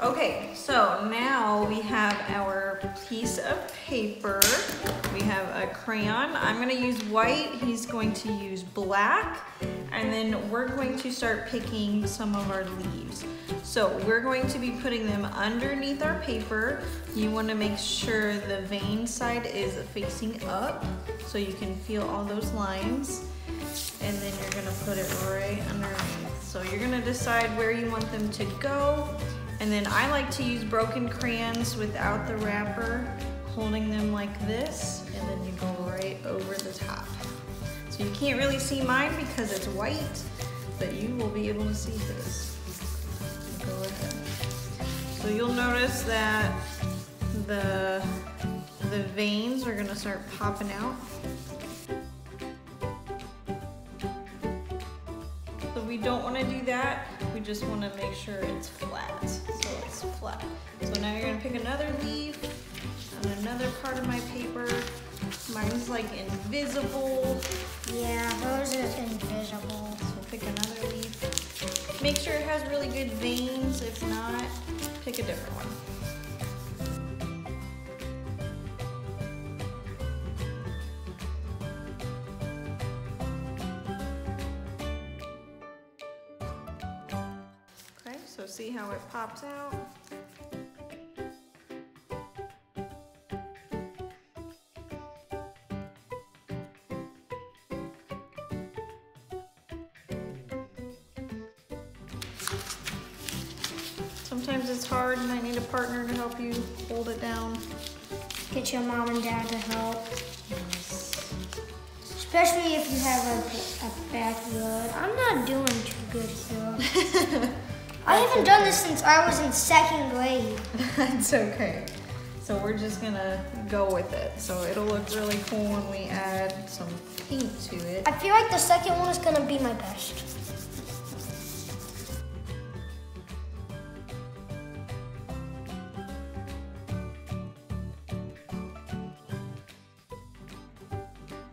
Okay, so now we have our piece of paper. We have a crayon. I'm gonna use white, he's going to use black, and then we're going to start picking some of our leaves. So we're going to be putting them underneath our paper. You wanna make sure the vein side is facing up so you can feel all those lines. And then you're gonna put it right underneath. So you're gonna decide where you want them to go and then I like to use broken crayons without the wrapper, holding them like this, and then you go right over the top. So you can't really see mine because it's white, but you will be able to see ahead. So you'll notice that the, the veins are gonna start popping out. So we don't wanna do that. We just wanna make sure it's flat. So it's flat. So now you're gonna pick another leaf on another part of my paper. Mine's like invisible. Yeah, hers is invisible. So pick another leaf. Make sure it has really good veins. If not, pick a different one. See how it pops out? Sometimes it's hard and I need a partner to help you hold it down. Get your mom and dad to help. Especially if you have a, a backyard. I'm not doing too good here. I haven't done this since I was in second grade. That's okay. So we're just gonna go with it. So it'll look really cool when we add some paint to it. I feel like the second one is gonna be my best.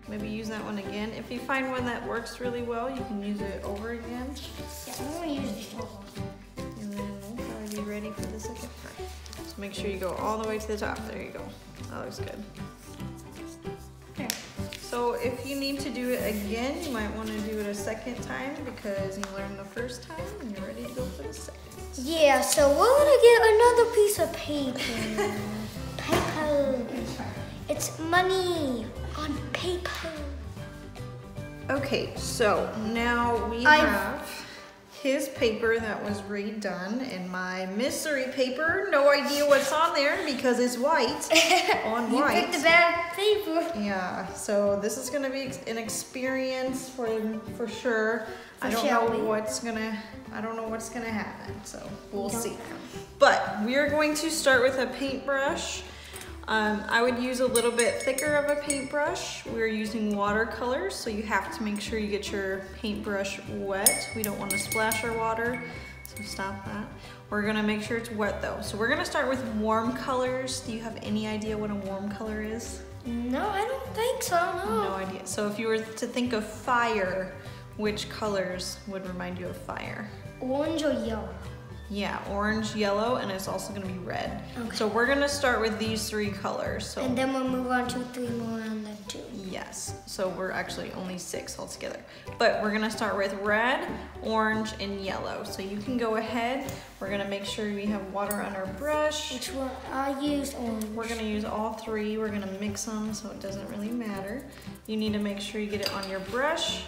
Maybe use that one again. If you find one that works really well, you can use it over again. Yeah, I'm gonna use this one. Ready for the second part. So make sure you go all the way to the top. There you go. That looks good. There. So if you need to do it again, you might want to do it a second time because you learned the first time and you're ready to go for the second. Yeah, so we're gonna get another piece of paper. paper. It's money on paper. Okay, so now we I've- have his paper that was redone and my mystery paper. No idea what's on there because it's white on You white. picked the bad paper. Yeah, so this is gonna be an experience for for sure. I don't know what's gonna I don't know what's gonna happen, so we'll see. know. But we are going to start with a paintbrush. Um, I would use a little bit thicker of a paintbrush. We're using watercolors, so you have to make sure you get your paintbrush wet. We don't want to splash our water, so stop that. We're gonna make sure it's wet though. So we're gonna start with warm colors. Do you have any idea what a warm color is? No, I don't think so. No. No idea. So if you were to think of fire, which colors would remind you of fire? Orange or yellow? Yeah, orange, yellow, and it's also gonna be red. Okay. So we're gonna start with these three colors. So And then we'll move on to three more and then two. yes, so we're actually only six altogether. But we're gonna start with red, orange, and yellow. So you can go ahead. We're gonna make sure we have water on our brush. Which one? I used orange. We're gonna use all three. We're gonna mix them so it doesn't really matter. You need to make sure you get it on your brush.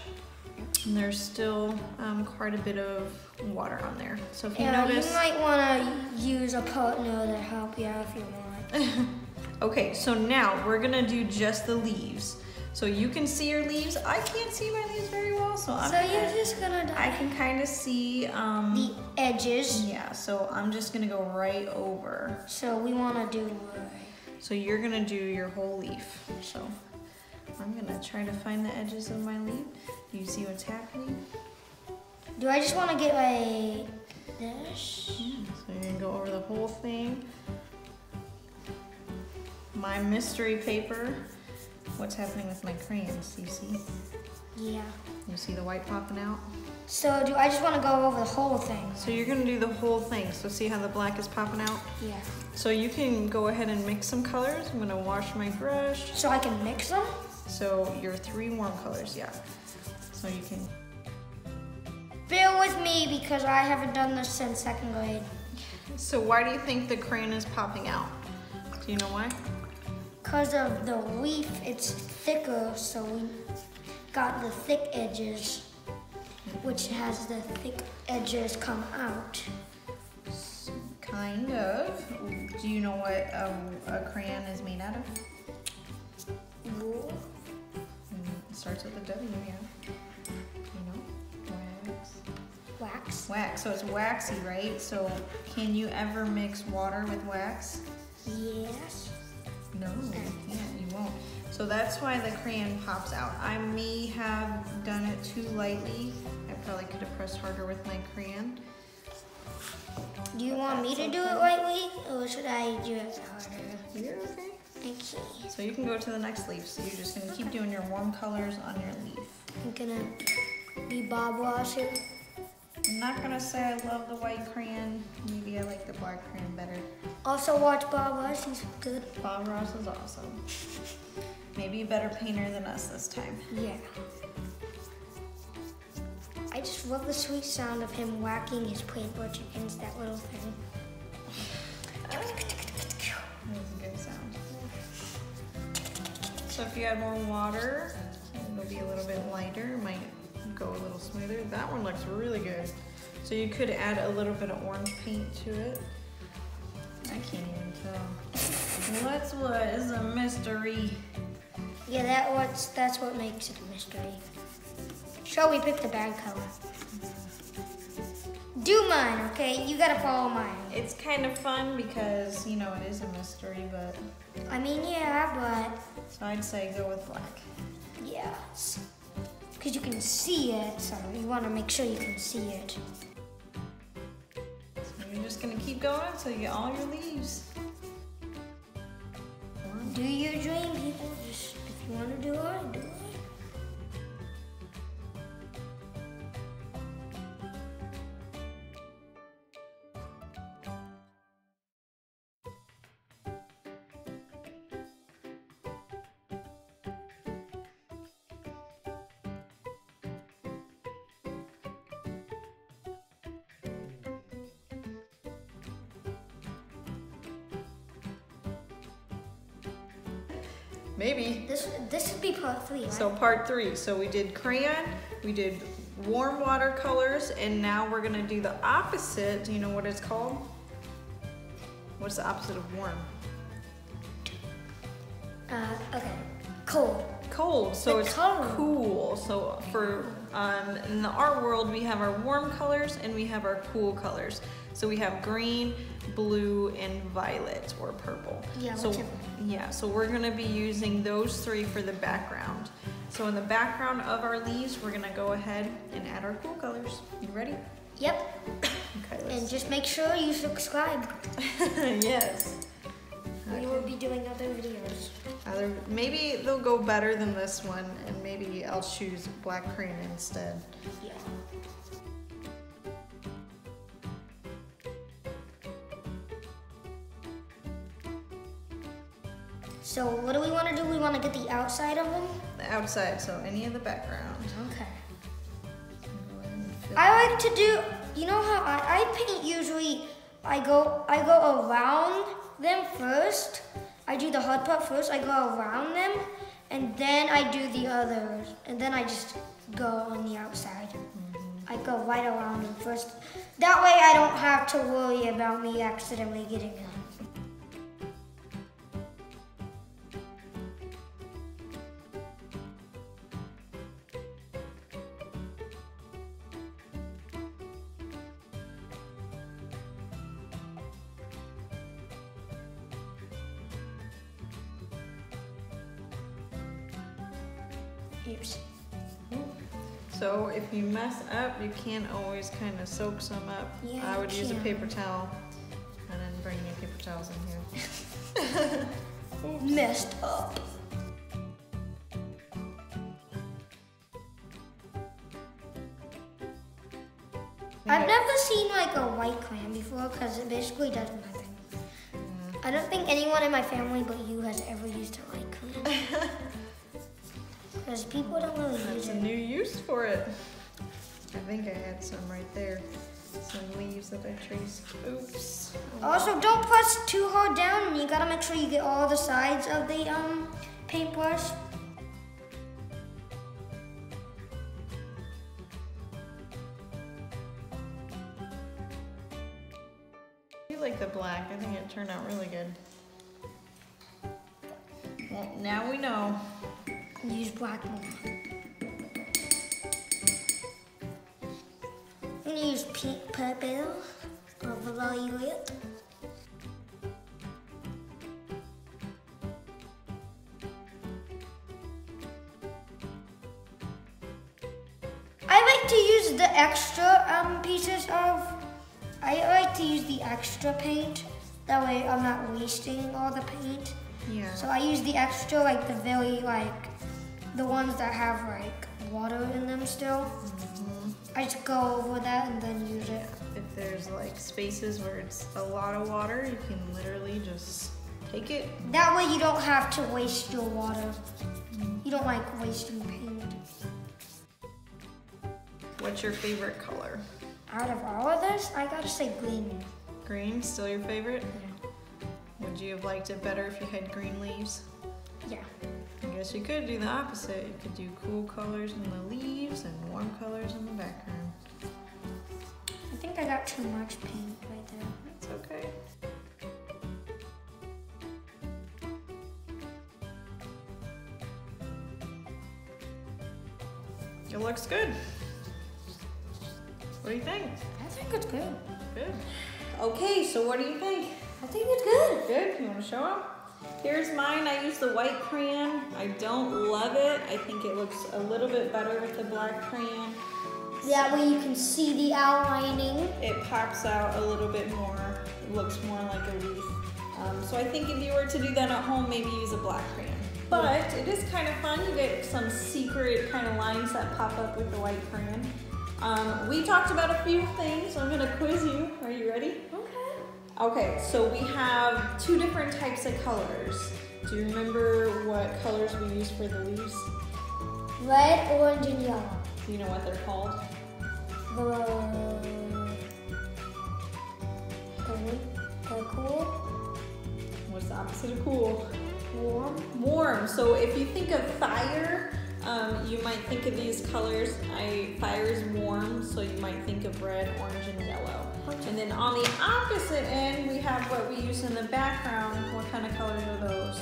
And there's still um, quite a bit of water on there. So if you yeah, notice, you might want to use a partner to help you out if you want. okay, so now we're gonna do just the leaves. So you can see your leaves. I can't see my leaves very well, so I'm so gonna, you're just gonna I can kind of see. Um, the edges. yeah, so I'm just gonna go right over. So we want to do right. So you're gonna do your whole leaf. So I'm gonna try to find the edges of my leaf. Do you see what's happening? Do I just want to get like this? So you're gonna go over the whole thing. My mystery paper. What's happening with my crayons? Do you see? Yeah. You see the white popping out? So do I just want to go over the whole thing? So you're gonna do the whole thing. So see how the black is popping out? Yeah. So you can go ahead and mix some colors. I'm gonna wash my brush. So I can mix them? So your three warm colors, yeah. So you can, Bear with me because I haven't done this since second grade. so why do you think the crayon is popping out? Do you know why? Because of the leaf, it's thicker, so we got the thick edges, which has the thick edges come out. Kind of. Do you know what a, a crayon is made out of? Wool. Mm, It starts with a W, yeah. Wax. Wax. So it's waxy, right? So can you ever mix water with wax? Yes. No, you can't, you won't. So that's why the crayon pops out. I may have done it too lightly. I probably could have pressed harder with my crayon. Do you want me to do it lightly, or should I do it harder? You're okay. Okay. So you can go to the next leaf. So you're just gonna keep doing your warm colors on your leaf. I'm gonna be Bob here. I'm not gonna say I love the white crayon. Maybe I like the black crayon better. Also watch Bob Ross, he's good. Bob Ross is awesome. Maybe a better painter than us this time. Yeah. I just love the sweet sound of him whacking his paintbrush against that little thing. That was a good sound. So if you add more water, it'll be a little bit lighter, might go a little smoother. That one looks really good. So you could add a little bit of orange paint to it. I can't even tell. What's what is a mystery? Yeah, that what's that's what makes it a mystery. Shall we pick the bag color? Do mine, okay? You gotta follow mine. It's kind of fun because, you know, it is a mystery, but I mean, yeah, but so I'd say go with black. yes, because you can see it. So you want to make sure you can see it. So you're just gonna keep going until you get all your leaves. Do your dream, people. Just if you want to do it, do it. Maybe. This this would be part three, right? So part three. So we did crayon, we did warm watercolors, and now we're gonna do the opposite. Do you know what it's called? What's the opposite of warm? uh, okay, cold. Cold. So it's color. cool. So for um, in the art world, we have our warm colors and we have our cool colors. So we have green, blue, and violet or purple. Yeah, So whichever. yeah. So we're gonna be using those three for the background. So in the background of our leaves, we're gonna go ahead and add our cool colors. You ready? Yep. Okay. And just make sure you subscribe. yes. We will be doing other videos. Either maybe they'll go better than this one, and maybe I'll choose black cream instead. Yeah. So what do we want to do? We want to get the outside of them. The outside, so any of the background. Okay. Go ahead and fill- I like to do. You know how I, I paint usually. I go I go around them first. I do the hard part first. I go around them, and then I do the others, and then I just go on the outside. Mm-hmm. I go right around them first. That way, I don't have to worry about me accidentally getting Oops. So if you mess up, you can always kind of soak some up. Yeah, I would use a paper towel, and then bring new paper towels in here. Messed up. I've never seen like a white crayon before because it basically does nothing. Mm. I don't think anyone in my family but you has ever used a white crayon. Because people don't really That's use a it. new use for it. I think I had some right there. Some leaves that I traced. Oops. Also, don't press too hard down. You gotta make sure you get all the sides of the um paintbrush. I do like the black. I think it turned out really good. Well, now we know. Use black more. I'm gonna use pink purple or violet. I like to use the extra um, pieces of. I like to use the extra paint. That way I'm not wasting all the paint. Yeah. So I use the extra, like the very, like, the ones that have, like, water in them still. Mm-hmm. I just go over that and then use it. If there's like spaces where it's a lot of water, you can literally just take it. That way you don't have to waste your water. Mm-hmm. You don't like wasting paint. What's your favorite color? Out of all of this, I gotta say green. Green, still your favorite? Would you have liked it better if you had green leaves? Yeah. I guess you could do the opposite. You could do cool colors in the leaves and warm colors in the background. I think I got too much paint right there. That's okay. It looks good. What do you think? I think it's good. Good. Okay, so what do you think? I think it's good. Good. You want to show them? Here's mine. I use the white crayon. I don't love it. I think it looks a little bit better with the black crayon. That way you can see the outlining. It pops out a little bit more. It looks more like a leaf. Um, so I think if you were to do that at home, maybe use a black crayon. But it is kind of fun. You get some secret kind of lines that pop up with the white crayon. Um, we talked about a few things. I'm gonna quiz you. Are you ready? Okay. Okay, so we have two different types of colors. Do you remember what colors we use for the leaves? Red, orange, and yellow. Do you know what they're called? The the, the cool, What's the opposite of cool? warm. Warm. So if you think of fire, might think of these colors. I fire is warm, so you might think of red, orange, and yellow. And then on the opposite end, we have what we use in the background. What kind of colors are those?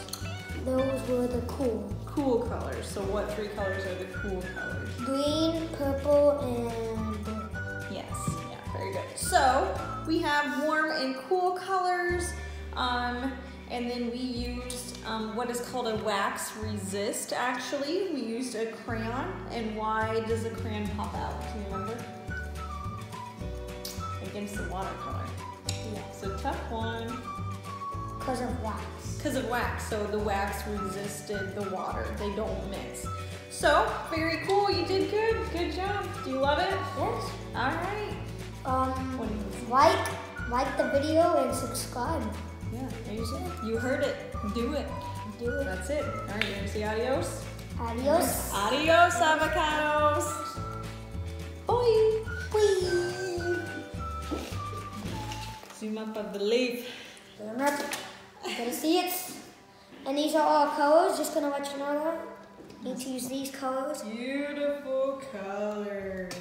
Those were the cool. Cool colors. So what three colors are the cool colors? Green, purple, and blue. Yes, yeah, very good. So we have warm and cool colors, um, and then we used um, what is called a wax resist. Actually, we used a crayon. And why does a crayon pop out? Do you remember? Against the watercolor. Yeah. It's a tough one. Because of wax. Because of wax, so the wax resisted the water. They don't mix. So, very cool. You did good. Good job. Do you love it? Yes. All right. Um, What do you like, like the video and subscribe. Yeah, you said You heard it. Do it. Do it. That's it. All right, you want to say adios? Adios. Adios, avocados. Bye. Whee! Zoom up of the leaf. Turn up. You gotta see it. And these are all colors. Just gonna let you know that. Need to use these colors. Beautiful colors.